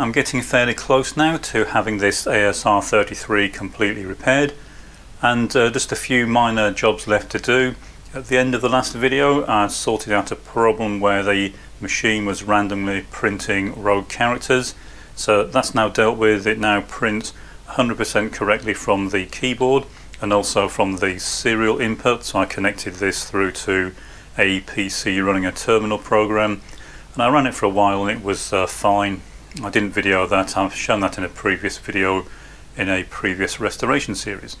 I'm getting fairly close now to having this ASR33 completely repaired and uh, just a few minor jobs left to do. At the end of the last video I sorted out a problem where the machine was randomly printing rogue characters so that's now dealt with. It now prints 100% correctly from the keyboard and also from the serial input so I connected this through to a PC running a terminal program and I ran it for a while and it was uh, fine I didn't video that, I've shown that in a previous video in a previous restoration series.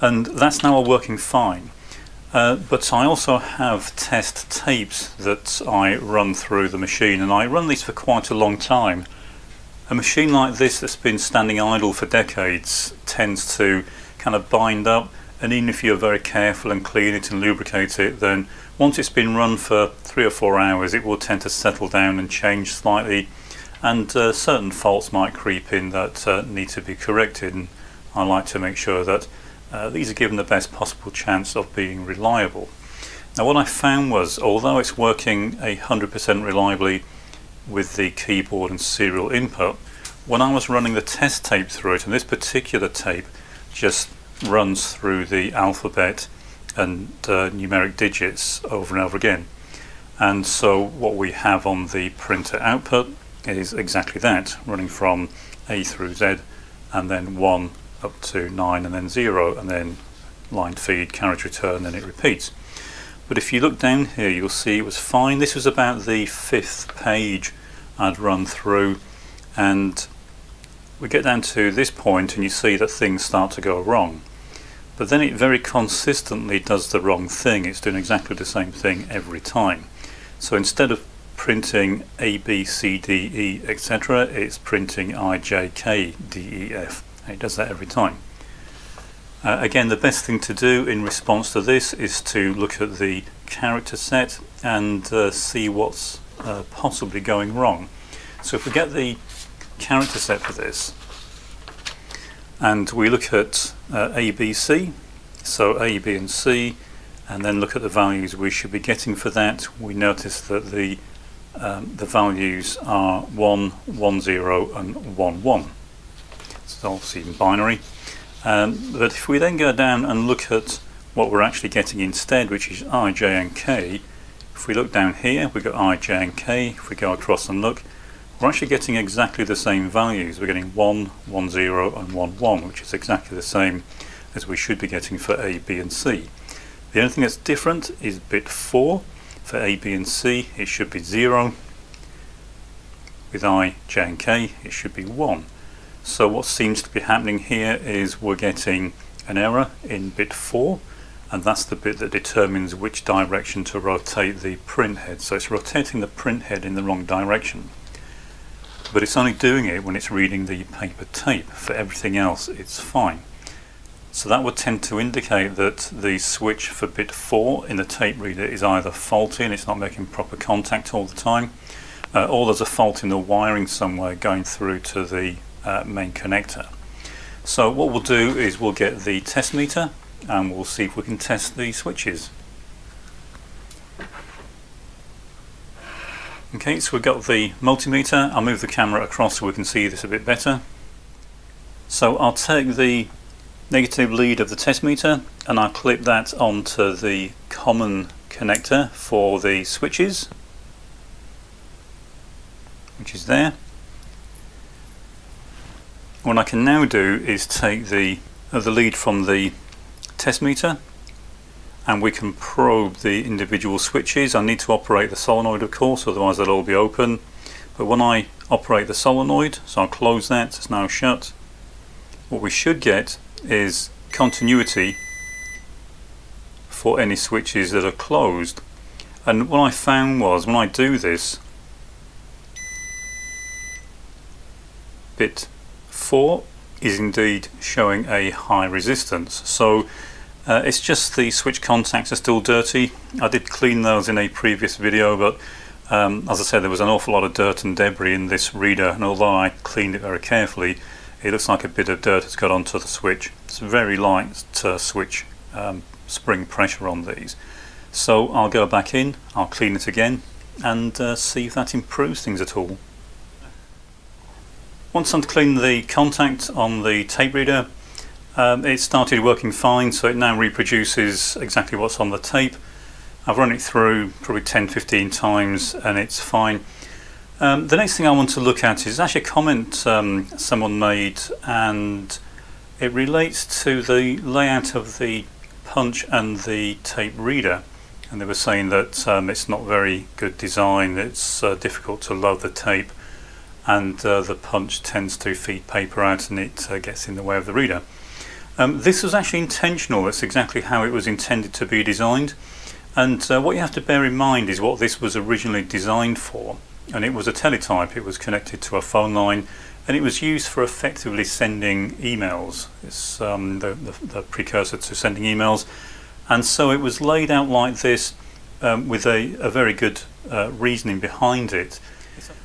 And that's now working fine. Uh, but I also have test tapes that I run through the machine and I run these for quite a long time. A machine like this that's been standing idle for decades tends to kind of bind up and even if you're very careful and clean it and lubricate it then once it's been run for three or four hours it will tend to settle down and change slightly and uh, certain faults might creep in that uh, need to be corrected and I like to make sure that uh, these are given the best possible chance of being reliable. Now what I found was although it's working hundred percent reliably with the keyboard and serial input when I was running the test tape through it and this particular tape just runs through the alphabet and uh, numeric digits over and over again and so what we have on the printer output is exactly that, running from A through Z and then 1 up to 9 and then 0 and then line feed, carriage return and it repeats. But if you look down here you'll see it was fine. This was about the fifth page I'd run through and we get down to this point and you see that things start to go wrong. But then it very consistently does the wrong thing. It's doing exactly the same thing every time. So instead of printing A, B, C, D, E, etc. It's printing I, J, K, D, E, F. It does that every time. Uh, again, the best thing to do in response to this is to look at the character set and uh, see what's uh, possibly going wrong. So if we get the character set for this and we look at uh, A, B, C, so A, B and C, and then look at the values we should be getting for that, we notice that the um, the values are 1, 1, 0 and 1, 1. It's obviously in binary. Um, but if we then go down and look at what we're actually getting instead, which is i, j and k, if we look down here, we've got i, j and k. If we go across and look, we're actually getting exactly the same values. We're getting 1, 1, 0 and 1, 1, which is exactly the same as we should be getting for A, B and C. The only thing that's different is bit 4 for A, B and C it should be 0. With I, J and K it should be 1. So what seems to be happening here is we're getting an error in bit 4 and that's the bit that determines which direction to rotate the print head. So it's rotating the print head in the wrong direction. But it's only doing it when it's reading the paper tape. For everything else it's fine. So that would tend to indicate that the switch for bit 4 in the tape reader is either faulty and it's not making proper contact all the time, uh, or there's a fault in the wiring somewhere going through to the uh, main connector. So what we'll do is we'll get the test meter and we'll see if we can test the switches. Okay, so we've got the multimeter. I'll move the camera across so we can see this a bit better. So I'll take the negative lead of the test meter and I'll clip that onto the common connector for the switches which is there. What I can now do is take the, uh, the lead from the test meter and we can probe the individual switches. I need to operate the solenoid of course otherwise they'll all be open but when I operate the solenoid so I'll close that, it's now shut what we should get is continuity for any switches that are closed. And what I found was when I do this bit 4 is indeed showing a high resistance. So uh, it's just the switch contacts are still dirty. I did clean those in a previous video but um, as I said there was an awful lot of dirt and debris in this reader and although I cleaned it very carefully it looks like a bit of dirt has got onto the switch. It's very light to switch um, spring pressure on these. So I'll go back in, I'll clean it again and uh, see if that improves things at all. Once I've cleaned the contact on the tape reader, um, it started working fine, so it now reproduces exactly what's on the tape. I've run it through probably 10-15 times and it's fine. Um, the next thing I want to look at is actually a comment um, someone made and it relates to the layout of the punch and the tape reader. And they were saying that um, it's not very good design, it's uh, difficult to load the tape and uh, the punch tends to feed paper out and it uh, gets in the way of the reader. Um, this was actually intentional, that's exactly how it was intended to be designed. And uh, what you have to bear in mind is what this was originally designed for and it was a teletype, it was connected to a phone line and it was used for effectively sending emails. It's um, the, the, the, precursor to sending emails and so it was laid out like this um, with a, a, very good uh, reasoning behind it.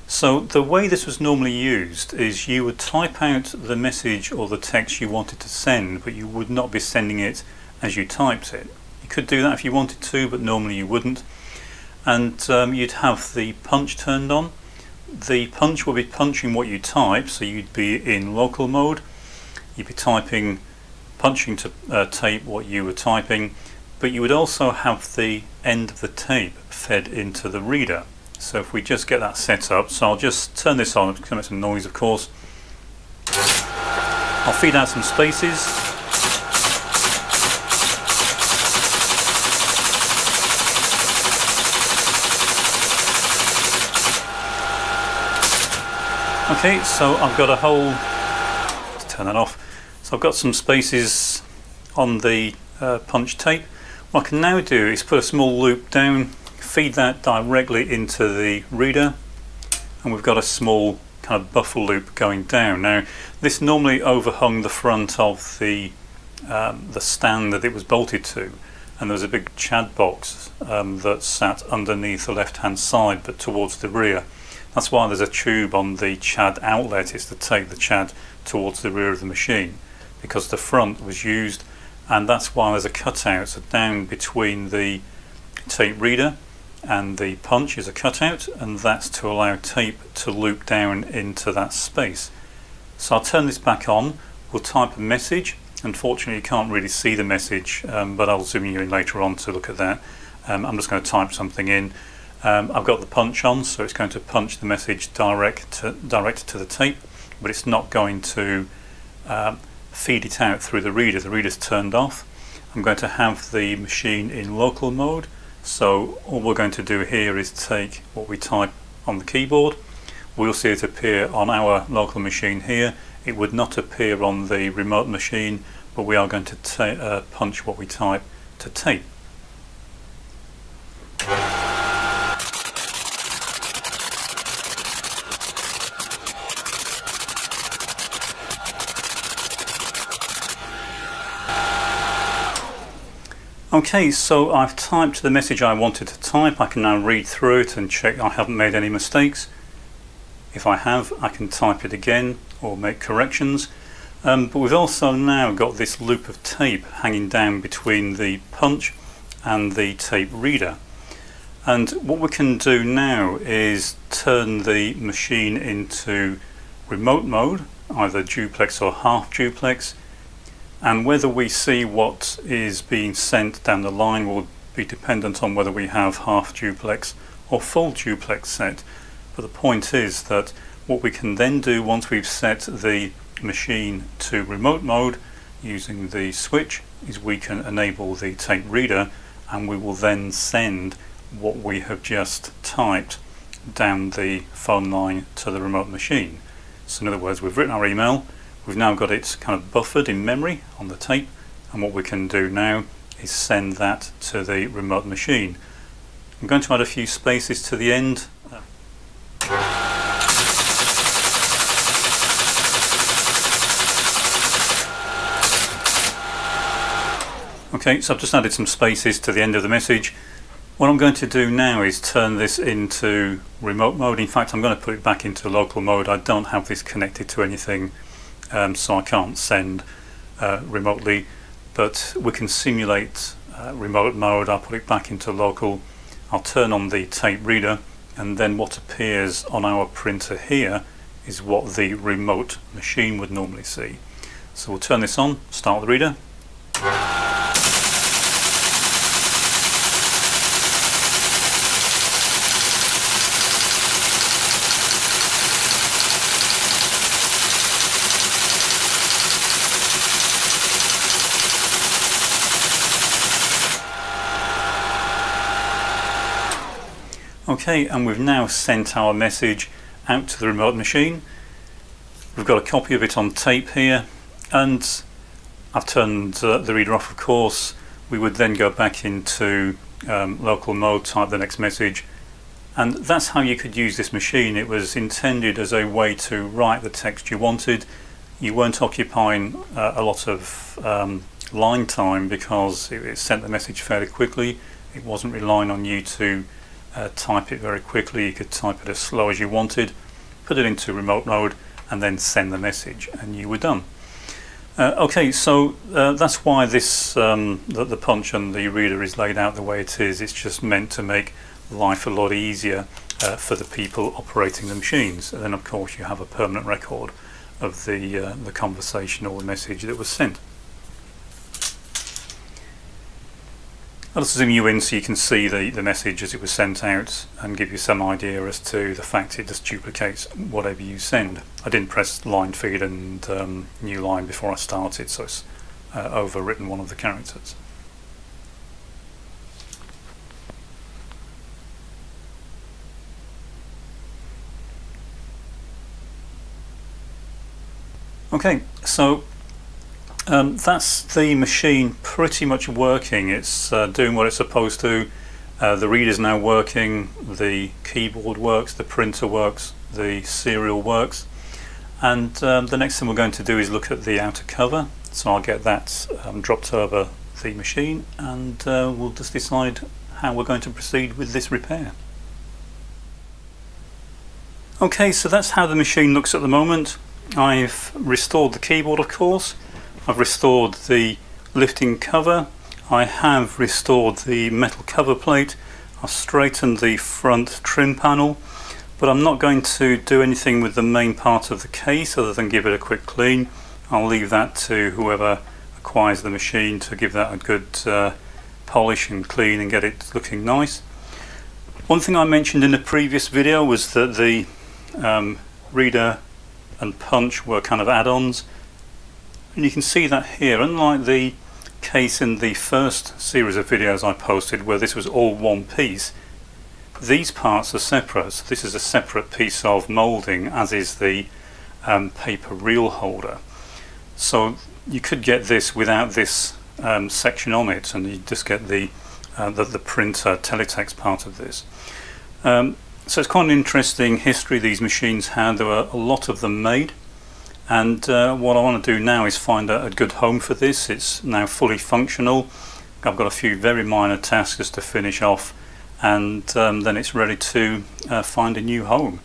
So the way this was normally used is you would type out the message or the text you wanted to send but you would not be sending it as you typed it. You could do that if you wanted to but normally you wouldn't and um, you'd have the punch turned on. The punch will be punching what you type so you'd be in local mode. You'd be typing, punching to uh, tape what you were typing but you would also have the end of the tape fed into the reader. So if we just get that set up, so I'll just turn this on, it's going to make some noise of course. I'll feed out some spaces. Okay, so I've got a whole, let's turn that off. So I've got some spaces on the uh, punch tape. What I can now do is put a small loop down feed that directly into the reader and we've got a small kind of buffer loop going down. Now this normally overhung the front of the um, the stand that it was bolted to and there was a big CHAD box um, that sat underneath the left hand side but towards the rear. That's why there's a tube on the CHAD outlet, it's to take the CHAD towards the rear of the machine because the front was used and that's why there's a cutout so down between the tape reader and the punch is a cutout and that's to allow tape to loop down into that space. So I'll turn this back on, we'll type a message, unfortunately you can't really see the message um, but I'll zoom you in later on to look at that. Um, I'm just going to type something in. Um, I've got the punch on so it's going to punch the message direct to, direct to the tape but it's not going to um, feed it out through the reader, the reader's turned off. I'm going to have the machine in local mode so all we're going to do here is take what we type on the keyboard. We'll see it appear on our local machine here. It would not appear on the remote machine, but we are going to uh, punch what we type to tape. Okay, so I've typed the message I wanted to type. I can now read through it and check I haven't made any mistakes. If I have, I can type it again or make corrections. Um, but we've also now got this loop of tape hanging down between the punch and the tape reader. And what we can do now is turn the machine into remote mode, either duplex or half duplex, and whether we see what is being sent down the line will be dependent on whether we have half duplex or full duplex set but the point is that what we can then do once we've set the machine to remote mode using the switch is we can enable the tape reader and we will then send what we have just typed down the phone line to the remote machine. So in other words we've written our email We've now got it kind of buffered in memory on the tape and what we can do now is send that to the remote machine. I'm going to add a few spaces to the end. Okay, so I've just added some spaces to the end of the message. What I'm going to do now is turn this into remote mode. In fact, I'm going to put it back into local mode. I don't have this connected to anything um, so I can't send uh, remotely but we can simulate uh, remote mode I'll put it back into local I'll turn on the tape reader and then what appears on our printer here is what the remote machine would normally see. So we'll turn this on, start the reader. Okay, and we've now sent our message out to the remote machine. We've got a copy of it on tape here, and I've turned uh, the reader off, of course. We would then go back into um, local mode, type the next message, and that's how you could use this machine. It was intended as a way to write the text you wanted. You weren't occupying uh, a lot of um, line time because it, it sent the message fairly quickly. It wasn't relying on you to uh, type it very quickly. You could type it as slow as you wanted, put it into remote mode, and then send the message, and you were done. Uh, okay, so uh, that's why this um, the, the, punch and the reader is laid out the way it is. It's just meant to make life a lot easier uh, for the people operating the machines. And then, of course, you have a permanent record of the uh, the conversation or the message that was sent. I'll zoom you in so you can see the, the message as it was sent out and give you some idea as to the fact it just duplicates whatever you send. I didn't press line feed and um, new line before I started so it's uh, overwritten one of the characters. Okay, so um, that's the machine pretty much working. It's uh, doing what it's supposed to. Uh, the reader's now working, the keyboard works, the printer works, the serial works. And um, the next thing we're going to do is look at the outer cover. So I'll get that um, dropped over the machine and uh, we'll just decide how we're going to proceed with this repair. Okay, so that's how the machine looks at the moment. I've restored the keyboard of course. I've restored the lifting cover. I have restored the metal cover plate. I've straightened the front trim panel but I'm not going to do anything with the main part of the case other than give it a quick clean. I'll leave that to whoever acquires the machine to give that a good uh, polish and clean and get it looking nice. One thing I mentioned in the previous video was that the um, reader and punch were kind of add-ons and you can see that here unlike the case in the first series of videos I posted where this was all one piece these parts are separate. So this is a separate piece of moulding as is the um, paper reel holder. So you could get this without this um, section on it and you just get the, uh, the, the printer teletext part of this. Um, so it's quite an interesting history these machines had. There were a lot of them made and uh, what I want to do now is find a, a, good home for this. It's now fully functional. I've got a few very minor tasks to finish off and um, then it's ready to uh, find a new home.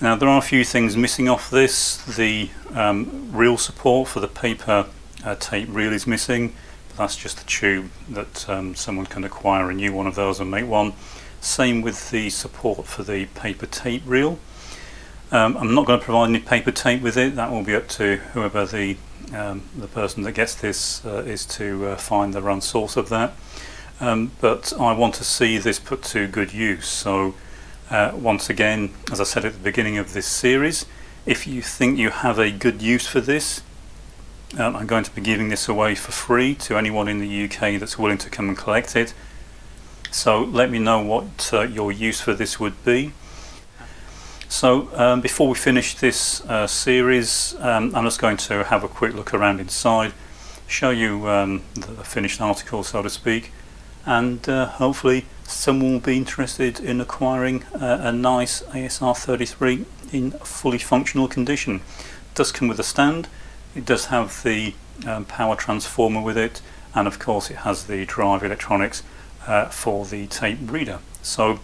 Now there are a few things missing off this. The um, reel support for the paper uh, tape reel is missing. That's just the tube that um, someone can acquire a new one of those and make one. Same with the support for the paper tape reel um, I'm not going to provide any paper tape with it, that will be up to whoever the, um, the person that gets this uh, is to uh, find the run source of that. Um, but I want to see this put to good use. So uh, once again, as I said at the beginning of this series, if you think you have a good use for this, um, I'm going to be giving this away for free to anyone in the UK that's willing to come and collect it. So let me know what uh, your use for this would be. So um, before we finish this uh, series, um, I'm just going to have a quick look around inside, show you um, the finished article, so to speak, and uh, hopefully someone will be interested in acquiring uh, a nice ASR 33 in fully functional condition. It does come with a stand, it does have the um, power transformer with it, and of course it has the drive electronics uh, for the tape reader. So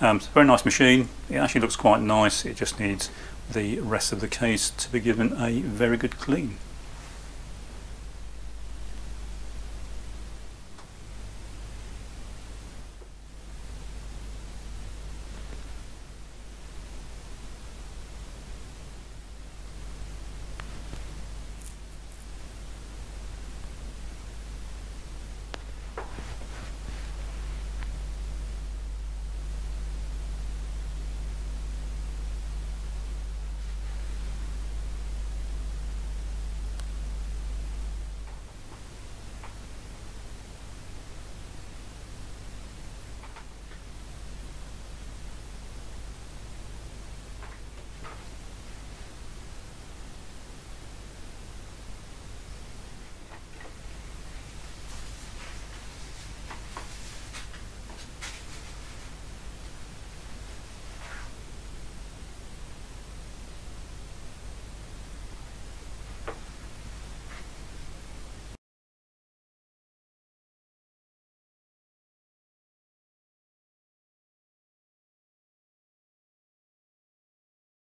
um, it's a very nice machine. It actually looks quite nice. It just needs the rest of the case to be given a very good clean.